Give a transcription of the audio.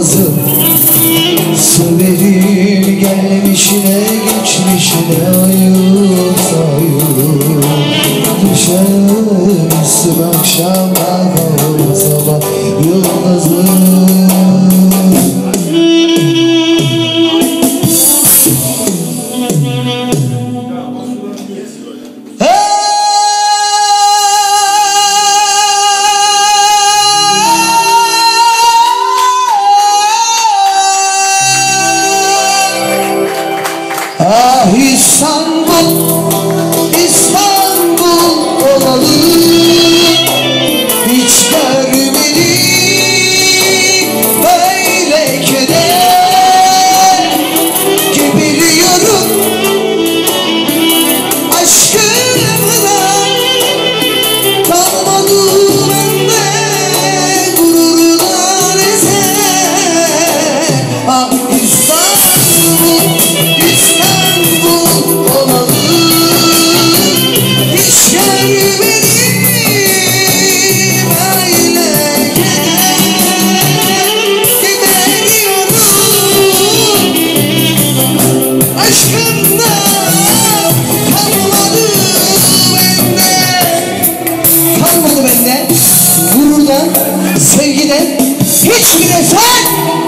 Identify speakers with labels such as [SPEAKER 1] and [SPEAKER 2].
[SPEAKER 1] lazım Su verir gelmişine geçmişine ayırt ayırt Düşersin akşam kalkar sabah yıldızım sevgiden hiçbir efekt